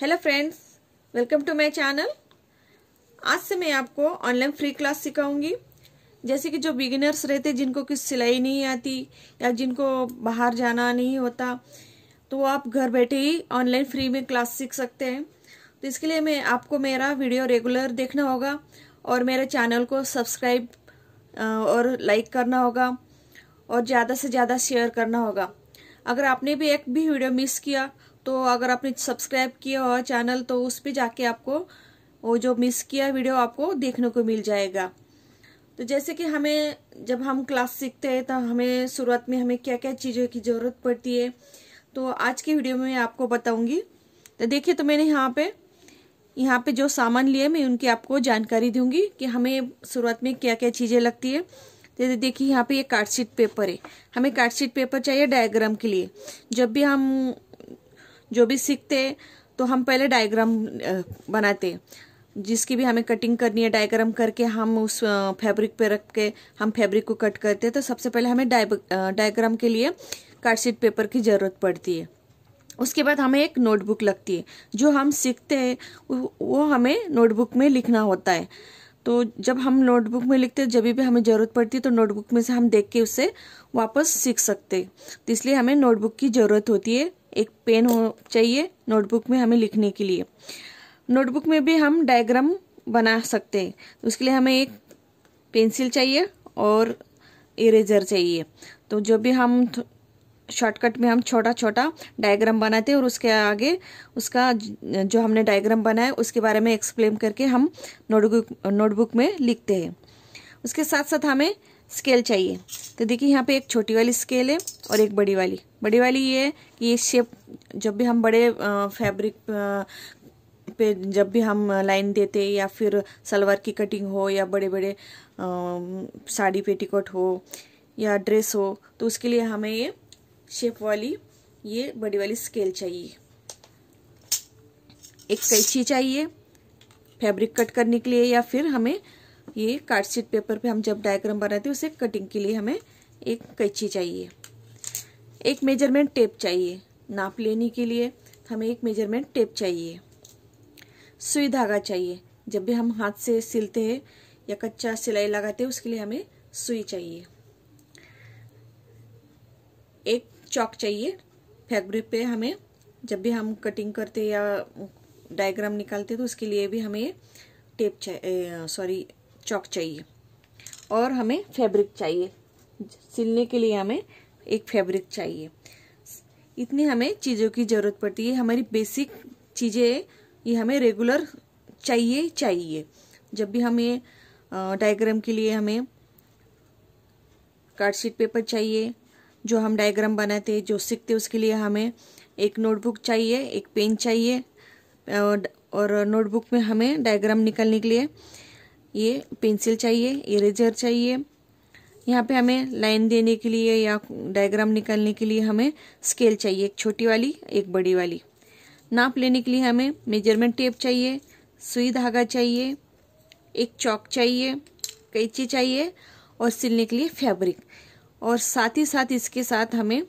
Hello friends welcome to my channel आज से मैं आपको ऑनलाइन फ्री क्लास सिखाऊँगी। जैसे कि जो बिगिनर्स रहते, जिनको कुछ सिलाई नहीं आती या जिनको बाहर जाना नहीं होता तो आप घर बैठे ही ऑनलाइन फ्री में क्लास सीख सकते हैं। तो इसके लिए मैं, आपको मेरा वीडियो रेगुलर देखना होगा और मेरे चैनल को सब्सक्राइब और लाइक करना होगा और ज़्यादा से ज़्यादा शेयर करना होगा। अगर आपने भी एक भी वीडियो मिस किया तो अगर आपने सब्सक्राइब किया हो चैनल तो उस पर जाके आपको वो जो मिस किया वीडियो आपको देखने को मिल जाएगा। तो जैसे कि हमें, जब हम क्लास सीखते हैं तो हमें शुरुआत में हमें क्या क्या चीज़ों की ज़रूरत पड़ती है तो आज की वीडियो में आपको बताऊँगी। तो देखिए तो मैंने यहाँ पे यहाँ पे जो सामान लिए मैं उनकी आपको जानकारी दूँगी कि हमें शुरुआत में क्या क्या चीज़ें लगती है। तो देखिए, यहाँ पे ये कार्ड शीट पेपर है। हमें कार्ड शीट पेपर चाहिए डायग्राम के लिए। जब भी हम जो भी सीखते तो हम पहले डायग्राम बनाते जिसकी भी हमें कटिंग करनी है डायग्राम करके हम उस फैब्रिक पे रख के हम फैब्रिक को कट करते हैं तो सबसे पहले हमें डायग्राम के लिए कार्डशीट पेपर की ज़रूरत पड़ती है। उसके बाद हमें एक नोटबुक लगती है, जो हम सीखते हैं, वो हमें नोटबुक में लिखना होता है। तो जब हम नोटबुक में लिखते हैं, जब भी हमें ज़रूरत पड़ती है तो नोटबुक में से हम देख के उसे वापस सीख सकते तो इसलिए हमें नोटबुक की ज़रूरत होती है एक पेन हो चाहिए नोटबुक में हमें लिखने के लिए। नोटबुक में भी हम डायग्राम बना सकते हैं। तो उसके लिए हमें एक पेंसिल चाहिए और इरेजर चाहिए। तो जो भी हम शॉर्टकट में हम छोटा छोटा डायग्राम बनाते हैं और उसके आगे उसका जो हमने डायग्राम बनाया, उसके बारे में एक्सप्लेन करके हम नोटबुक नोटबुक में लिखते हैं। उसके साथ साथ हमें स्केल चाहिए। तो देखिए, यहाँ पे एक छोटी वाली स्केल है और एक बड़ी वाली। बड़ी वाली ये है कि ये शेप जब भी हम बड़े फैब्रिक पे जब भी हम लाइन देते या फिर सलवार की कटिंग हो या बड़े बड़े साड़ी पेटीकोट हो या ड्रेस हो तो उसके लिए हमें ये शेप वाली, ये बड़ी वाली स्केल चाहिए। एक कैची चाहिए फैब्रिक कट करने के लिए या फिर हमें ये कार्डशीट पेपर पे हम जब डायग्राम बनाते हैं, उसे कटिंग के लिए हमें एक कैची चाहिए। एक मेज़रमेंट टेप चाहिए, नाप लेने के लिए हमें एक मेज़रमेंट टेप चाहिए। सुई धागा चाहिए, जब भी हम हाथ से सिलते हैं या कच्चा सिलाई लगाते हैं, उसके लिए हमें सुई चाहिए। एक चौक चाहिए फैब्रिक पे हमें जब भी हम कटिंग करते या डायग्राम निकालते तो उसके लिए भी हमें टेप सॉरी चौक चाहिए। और हमें फैब्रिक चाहिए। सिलने के लिए हमें एक फैब्रिक चाहिए। इतनी हमें चीज़ों की ज़रूरत पड़ती है। हमारी बेसिक चीज़ें, ये हमें रेगुलर चाहिए चाहिए। जब भी हमें डायग्राम के लिए हमें कार्डशीट पेपर चाहिए, जो हम डायग्राम बनाते हैं जो सीखते, उसके लिए हमें एक नोटबुक चाहिए, एक पेन चाहिए, और नोटबुक में हमें डायग्राम निकालने के लिए ये पेंसिल चाहिए, इरेजर चाहिए। यहाँ पे हमें लाइन देने के लिए या डायग्राम निकालने के लिए हमें स्केल चाहिए, एक छोटी वाली, एक बड़ी वाली। नाप लेने के लिए हमें मेज़रमेंट टेप चाहिए, सुई धागा चाहिए, एक चौक चाहिए, कैची चाहिए और सिलने के लिए फैब्रिक। और साथ ही साथ इसके साथ हमें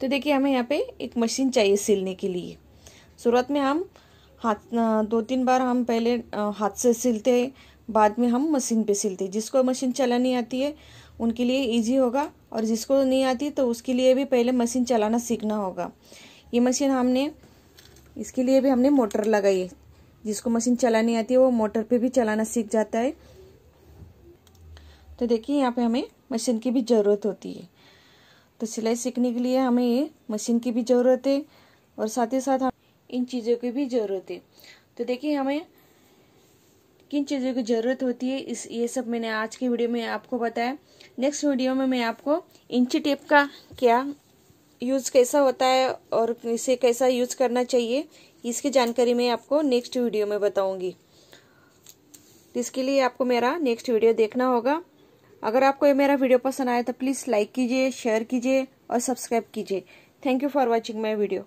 तो देखिए हमें यहाँ पे एक मशीन चाहिए सिलने के लिए। शुरुआत में हम हाथ दो तीन बार हम पहले हाथ से सिलते, बाद में हम मशीन पे सिलते। जिसको मशीन चलानी आती है, उनके लिए इजी होगा और जिसको नहीं आती तो उसके लिए भी पहले मशीन चलाना सीखना होगा। ये मशीन हमने, इसके लिए भी हमने मोटर लगाई है। जिसको मशीन चलानी आती है, वो मोटर पे भी चलाना सीख जाता है। तो देखिए, यहाँ पे हमें मशीन की भी ज़रूरत होती है। तो सिलाई सीखने के लिए हमें ये मशीन की भी ज़रूरत है और साथ ही साथ इन चीज़ों की भी ज़रूरत है। तो देखिए, हमें किन चीज़ों की ज़रूरत होती है, इस, ये सब मैंने आज की वीडियो में आपको बताया। नेक्स्ट वीडियो में मैं आपको इंची टेप का क्या यूज़ कैसा होता है और इसे कैसा यूज़ करना चाहिए, इसकी जानकारी मैं आपको नेक्स्ट वीडियो में बताऊँगी। इसके लिए आपको मेरा नेक्स्ट वीडियो देखना होगा। अगर आपको ये मेरा वीडियो पसंद आया तो प्लीज़ लाइक कीजिए, शेयर कीजिए और सब्सक्राइब कीजिए। Thank you for watching my video.